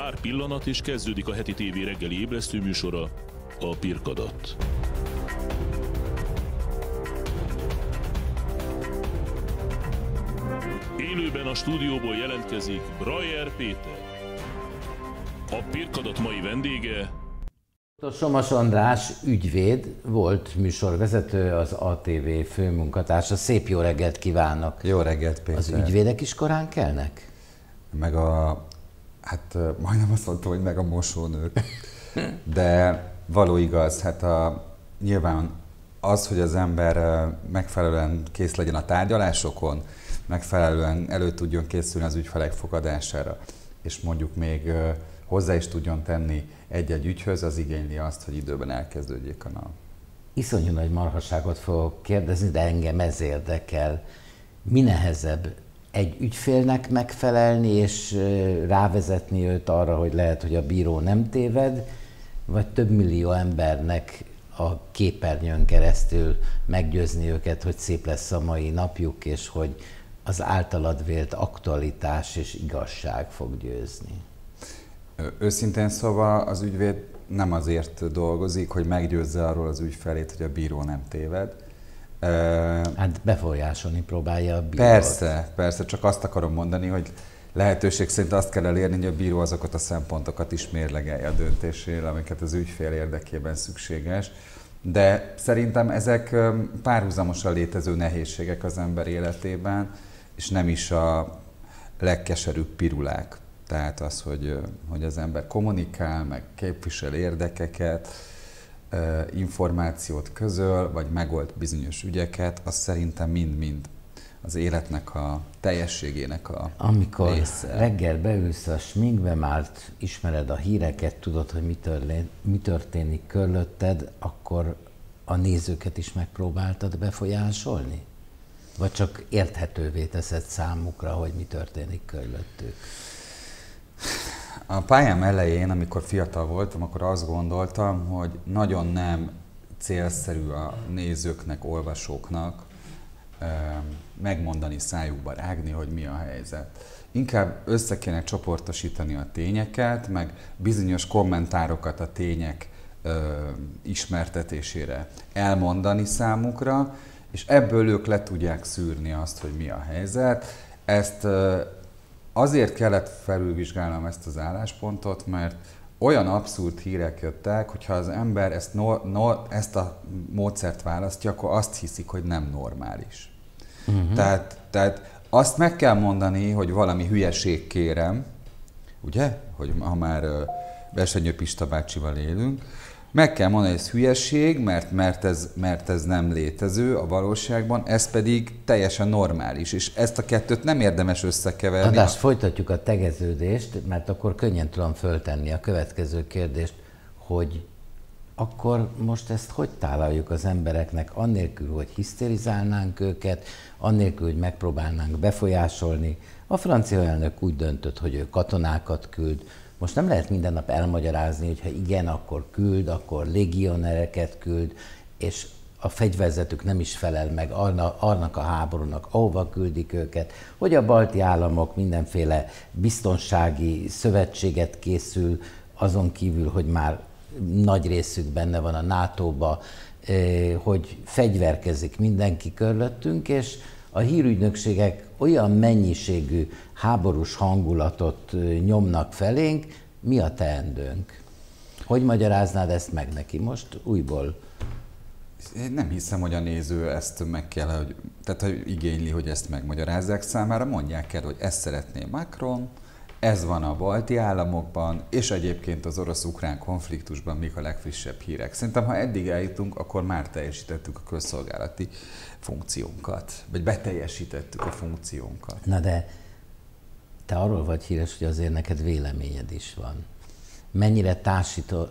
Pár pillanat és kezdődik a heti tévé reggeli ébresztő műsora, a Pirkadat. Élőben a stúdióból jelentkezik Brajer Péter. A Pirkadat mai vendége Dr. Somas András ügyvéd, volt műsorvezető, az ATV főmunkatársa. Szép jó reggelt kívánok! Jó reggelt, Péter! Az ügyvédek is korán kelnek? Meg a, hát majdnem azt mondtam, hogy meg a mosónők. De való igaz, hát a, nyilván az, hogy az ember megfelelően kész legyen a tárgyalásokon, megfelelően elő tudjon készülni az ügyfelek fogadására, és mondjuk még hozzá is tudjon tenni egy-egy ügyhöz, az igényli azt, hogy időben elkezdődjék a nap. Iszonyú nagy marhaságot fogok kérdezni, de engem ez érdekel. Mi nehezebb egy ügyfélnek megfelelni és rávezetni őt arra, hogy lehet, hogy a bíró nem téved, vagy több millió embernek a képernyőn keresztül meggyőzni őket, hogy szép lesz a mai napjuk, és hogy az általad vélt aktualitás és igazság fog győzni. Őszintén szóval az ügyvéd nem azért dolgozik, hogy meggyőzze arról az ügyfelét, hogy a bíró nem téved. Hát befolyásolni próbálja a bírót. Persze, persze, csak azt akarom mondani, hogy lehetőség szerint azt kell elérni, hogy a bíró azokat a szempontokat is mérlegelje a döntésére, amiket az ügyfél érdekében szükséges. De szerintem ezek párhuzamosan létező nehézségek az ember életében, és nem is a legkeserűbb pirulák. Tehát az, hogy, hogy az ember kommunikál, meg képvisel érdekeket, információt közöl, vagy megold bizonyos ügyeket, az szerintem mind-mind az életnek a teljességének a Amikor része. reggel beülsz a sminkbe, már ismered a híreket, tudod, hogy mi, történik, mi történik körülötted, akkor a nézőket is megpróbáltad befolyásolni? Vagy csak érthetővé teszed számukra, hogy mi történik körülöttük? A pályám elején, amikor fiatal voltam, akkor azt gondoltam, hogy nagyon nem célszerű a nézőknek, olvasóknak megmondani szájukba rágni, hogy mi a helyzet. Inkább össze kéne csoportosítani a tényeket, meg bizonyos kommentárokat a tények ö, ismertetésére elmondani számukra, és ebből ők le tudják szűrni azt, hogy mi a helyzet. Ezt azért kellett felülvizsgálnom ezt az álláspontot, mert olyan abszurd hírek jöttek, hogyha az ember ezt, no, no, ezt a módszert választja, akkor azt hiszik, hogy nem normális. Uh-huh. Tehát, tehát azt meg kell mondani, hogy valami hülyeség kérem, ugye? Hogy ha már Versenyő Pista bácsival élünk, meg kell mondani, hogy ez hülyeség, mert, mert, ez, mert ez nem létező a valóságban, ez pedig teljesen normális, és ezt a kettőt nem érdemes összekeverni. Adás, folytatjuk a tegeződést, mert akkor könnyen tudom föltenni a következő kérdést, hogy akkor most ezt hogy tálaljuk az embereknek, annélkül, hogy hisztérizálnánk őket, annélkül, hogy megpróbálnánk befolyásolni. A francia elnök úgy döntött, hogy ő katonákat küld, most nem lehet minden nap elmagyarázni, hogy ha igen, akkor küld, akkor légionereket küld, és a fegyverzetük nem is felel meg annak a háborúnak, ahova küldik őket, hogy a balti államok mindenféle biztonsági szövetséget készül, azon kívül, hogy már nagy részük benne van a NATO-ba, eh, hogy fegyverkezik mindenki körülöttünk, és a hírügynökségek olyan mennyiségű háborús hangulatot nyomnak felénk, mi a teendőnk? Hogy magyaráznád ezt meg neki most újból? Én nem hiszem, hogy a néző ezt meg kell, hogy, tehát hogy igényli, hogy ezt megmagyarázzák számára, mondják el, hogy ezt szeretné Macron, ez van a balti államokban, és egyébként az orosz-ukrán konfliktusban mik a legfrissebb hírek. Szerintem, ha eddig eljutunk, akkor már teljesítettük a közszolgálati funkciónkat, vagy beteljesítettük a funkciónkat. Na de te arról vagy híres, hogy azért neked véleményed is van. Mennyire társítod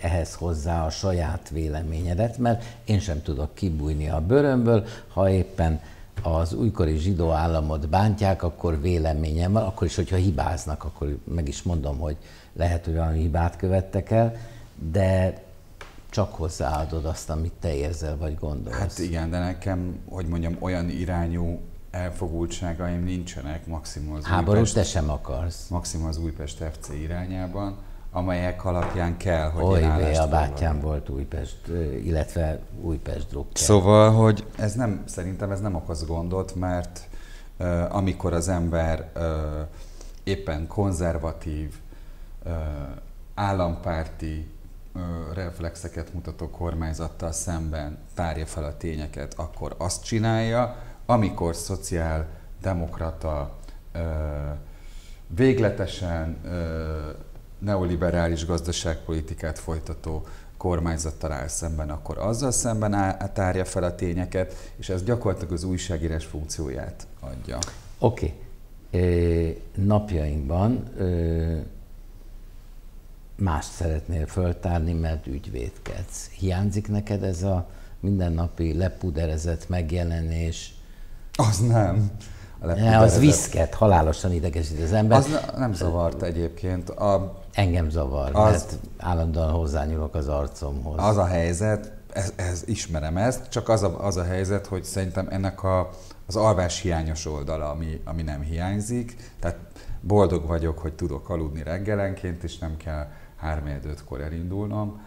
ehhez hozzá a saját véleményedet, mert én sem tudok kibújni a bőrömből, ha éppen az újkori zsidó államot bántják, akkor véleményem van, akkor is, hogyha hibáznak, akkor meg is mondom, hogy lehet, hogy valami hibát követtek el, de csak hozzáadod azt, amit te érzel vagy gondolsz. Hát igen, de nekem, hogy mondjam, olyan irányú elfogultságaim nincsenek, maximum az Háborút Újpest, te sem akarsz. maximum az Újpest FC irányában, amelyek alapján kell, hogy Oly, én a bátyám volt Újpest, illetve Újpest drukker. Szóval, hogy ez nem, szerintem ez nem okoz gondot, mert uh, amikor az ember uh, éppen konzervatív, uh, állampárti uh, reflexeket mutató kormányzattal szemben tárja fel a tényeket, akkor azt csinálja, amikor szociáldemokrata, uh, végletesen uh, neoliberális gazdaságpolitikát folytató kormányzattal áll szemben, akkor azzal szemben áll, tárja fel a tényeket, és ez gyakorlatilag az újságírás funkcióját adja. Oké. Okay. Napjainkban ö, mást szeretnél föltárni, mert ügyvédkedsz. Hiányzik neked ez a mindennapi lepuderezett megjelenés? Az nem. Ne, az viszket, halálosan idegesít az ember. Az ne- nem zavart egyébként. A, Engem zavar, Az- mert állandóan hozzányúlok az arcomhoz. az a helyzet, ez, ez, ismerem ezt, csak az a, az a helyzet, hogy szerintem ennek a, az alvás hiányos oldala, ami, ami nem hiányzik. Tehát boldog vagyok, hogy tudok aludni reggelenként, és nem kell 3 kor elindulnom,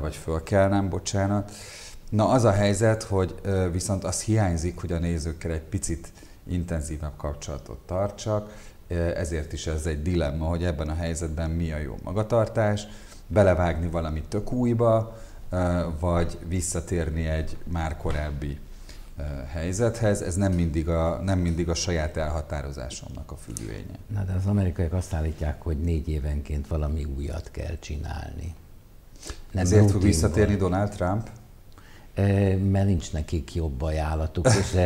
vagy fölkelnem, bocsánat. Na az a helyzet, hogy viszont az hiányzik, hogy a nézőkkel egy picit intenzívebb kapcsolatot tartsak, ezért is ez egy dilemma, hogy ebben a helyzetben mi a jó magatartás, belevágni valami tök újba, vagy visszatérni egy már korábbi helyzethez. Ez nem mindig a, nem mindig a saját elhatározásomnak a függvénye. Na de az amerikaiak azt állítják, hogy négy évenként valami újat kell csinálni. Nem Ezért fog visszatérni Donald Trump? Mert nincs nekik jobb ajánlatuk, és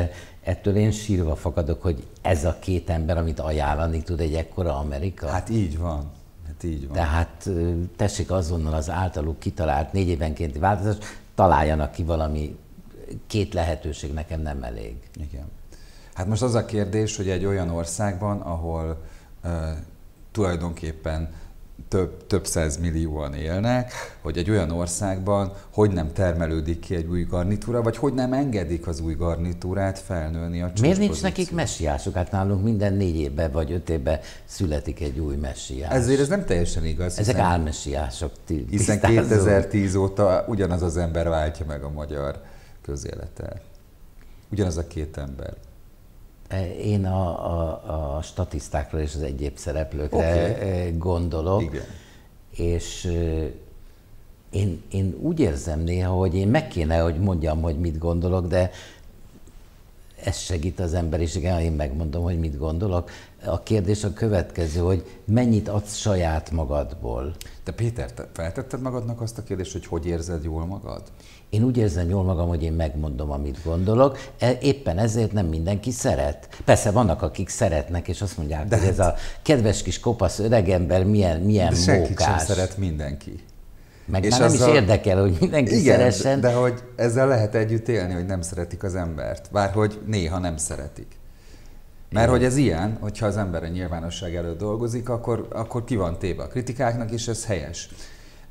ettől én sírva fakadok, hogy ez a két ember, amit ajánlani tud egy ekkora Amerika. Hát így van. Hát így van. Tehát tessék azonnal az általuk kitalált négy évenkénti változás, találjanak ki valami, két lehetőség nekem nem elég. Igen. Hát most az a kérdés, hogy egy olyan országban, ahol uh, tulajdonképpen több, több száz millióan élnek, hogy egy olyan országban hogy nem termelődik ki egy új garnitúra, vagy hogy nem engedik az új garnitúrát felnőni a Miért nincs nekik messiások? Hát nálunk minden négy évben vagy öt évben születik egy új messiás. Ezért ez nem teljesen igaz. Ezek hiszen- álmessiások. Hiszen tisztázó. 2010 óta ugyanaz az ember váltja meg a magyar közéletet. Ugyanaz a két ember. Én a, a, a statisztákra és az egyéb szereplőkre okay. gondolok. Igen. És ö, én, én úgy érzem néha, hogy én meg kéne, hogy mondjam, hogy mit gondolok, de ez segít az emberiségen, ha én megmondom, hogy mit gondolok. A kérdés a következő, hogy mennyit adsz saját magadból. Te Péter, te feltetted magadnak azt a kérdést, hogy hogy érzed jól magad? Én úgy érzem jól magam, hogy én megmondom, amit gondolok. E- Éppen ezért nem mindenki szeret. Persze vannak, akik szeretnek, és azt mondják, De hogy ez a kedves kis kopasz öregember milyen, milyen De senkit sem mókás. szeret mindenki. Meg És már nem azzal- is érdekel, hogy mindenki Igen, szeressen. de hogy ezzel lehet együtt élni, hogy nem szeretik az embert. Bárhogy néha nem szeretik. Mert Igen. hogy ez ilyen, hogyha az ember a nyilvánosság előtt dolgozik, akkor, akkor ki van téve a kritikáknak, és ez helyes.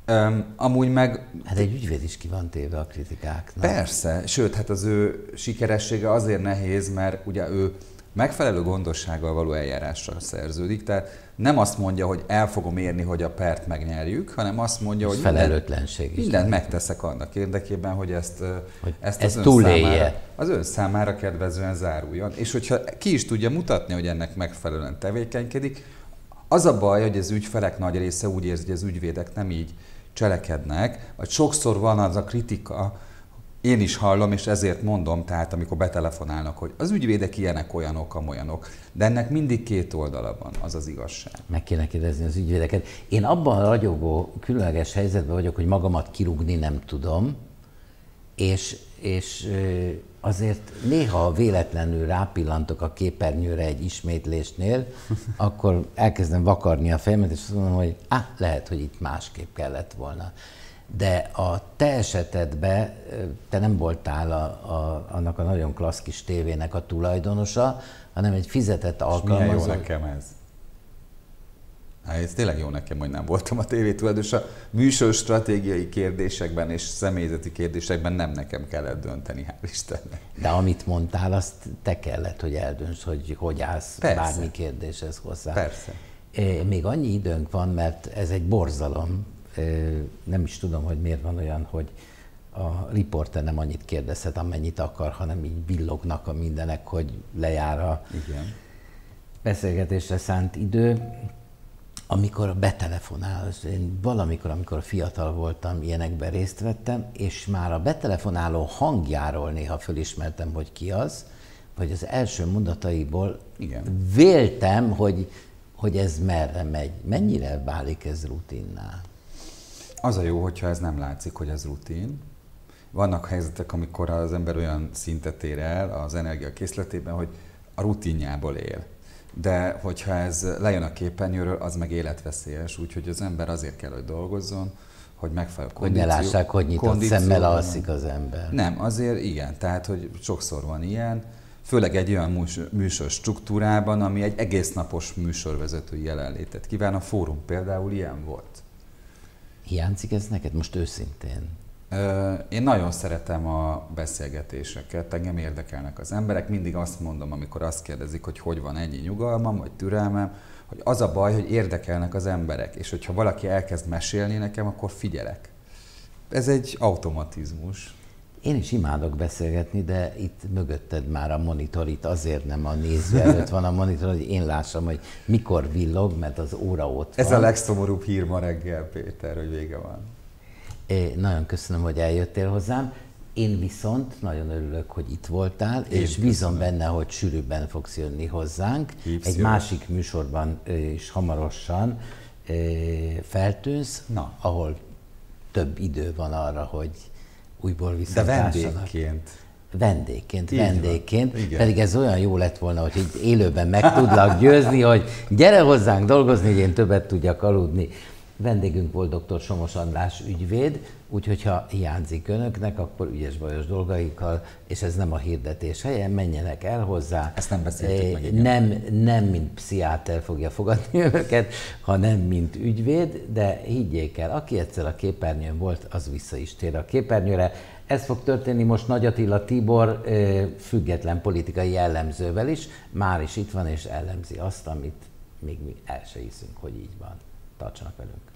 Um, amúgy meg Hát egy ügyvéd is ki van téve a kritikáknak. Persze, sőt, hát az ő sikeressége azért nehéz, mert ugye ő megfelelő gondossággal való eljárással szerződik, tehát nem azt mondja, hogy el fogom érni, hogy a pert megnyerjük, hanem azt mondja, hogy felelőtlenség is. mindent megteszek annak érdekében, hogy ezt, Hogy ezt ezt az, ön számára, az ön számára kedvezően záruljon. És hogyha ki is tudja mutatni, hogy ennek megfelelően tevékenykedik, az a baj, hogy az ügyfelek nagy része úgy érzi, hogy az ügyvédek nem így cselekednek, vagy sokszor van az a kritika, én is hallom, és ezért mondom, tehát amikor betelefonálnak, hogy az ügyvédek ilyenek, olyanok, amolyanok, de ennek mindig két oldala van, az az igazság. Meg kéne kérdezni az ügyvédeket. Én abban a ragyogó, különleges helyzetben vagyok, hogy magamat kirúgni nem tudom, és, és azért néha ha véletlenül rápillantok a képernyőre egy ismétlésnél, akkor elkezdem vakarni a fejemet, és azt mondom, hogy á, lehet, hogy itt másképp kellett volna. De a te esetedben te nem voltál a, a, annak a nagyon klassz kis tévének a tulajdonosa, hanem egy fizetett És milyen jó alkalmazott. nekem ez. Hát ez tényleg jó nekem, hogy nem voltam a tévé tulajdonos. A műsor stratégiai kérdésekben és személyzeti kérdésekben nem nekem kellett dönteni, hál' Istennek. De amit mondtál, azt te kellett, hogy eldönts, hogy hogy állsz Persze. bármi kérdéshez hozzá. Persze. Még annyi időnk van, mert ez egy borzalom. Nem is tudom, hogy miért van olyan, hogy a riporter nem annyit kérdezhet, amennyit akar, hanem így villognak a mindenek, hogy lejár a Igen. beszélgetésre szánt idő. Amikor betelefonál, én valamikor, amikor fiatal voltam, ilyenekben részt vettem, és már a betelefonáló hangjáról néha fölismertem, hogy ki az, vagy az első mondataiból Igen. véltem, hogy, hogy ez merre megy. Mennyire válik ez rutinná? Az a jó, hogyha ez nem látszik, hogy ez rutin. Vannak helyzetek, amikor az ember olyan szintet ér el az energia készletében, hogy a rutinjából él. De hogyha ez lejön a képernyőről, az meg életveszélyes, úgyhogy az ember azért kell, hogy dolgozzon, hogy megfelelő Hogy ne lássák, hogy nyitott szemmel alszik az ember. Nem, azért igen, tehát hogy sokszor van ilyen, főleg egy olyan műsor struktúrában, ami egy egész napos műsorvezetői jelenlétet kíván. A fórum például ilyen volt. Hiányzik ez neked most őszintén? Én nagyon szeretem a beszélgetéseket, engem érdekelnek az emberek, mindig azt mondom, amikor azt kérdezik, hogy hogy van ennyi nyugalmam, vagy türelmem, hogy az a baj, hogy érdekelnek az emberek, és hogyha valaki elkezd mesélni nekem, akkor figyelek. Ez egy automatizmus. Én is imádok beszélgetni, de itt mögötted már a monitor, itt azért nem a néző előtt van a monitor, hogy én lássam, hogy mikor villog, mert az óra ott van. Ez a legszomorúbb hír ma reggel, Péter, hogy vége van. É, nagyon köszönöm, hogy eljöttél hozzám. Én viszont nagyon örülök, hogy itt voltál, Én és bízom benne, hogy sűrűbben fogsz jönni hozzánk. Hívsz Egy jövök. másik műsorban is hamarosan feltűnsz, Na. ahol több idő van arra, hogy újból visszatársanak. De vendégként. Vendégként, Így vendégként. Pedig ez olyan jó lett volna, hogy így élőben meg tudlak győzni, hogy gyere hozzánk dolgozni, hogy én többet tudjak aludni. Vendégünk volt dr. Somos András ügyvéd, úgyhogy ha hiányzik önöknek, akkor ügyes bajos dolgaikkal, és ez nem a hirdetés helye, menjenek el hozzá. Ezt nem beszéltük meg. Nem, nem mint pszichiáter fogja fogadni önöket, hanem mint ügyvéd, de higgyék el, aki egyszer a képernyőn volt, az vissza is tér a képernyőre. Ez fog történni most Nagy Attila Tibor független politikai jellemzővel is, már is itt van és ellemzi azt, amit még mi el se hiszünk, hogy így van. Tartsanak velünk!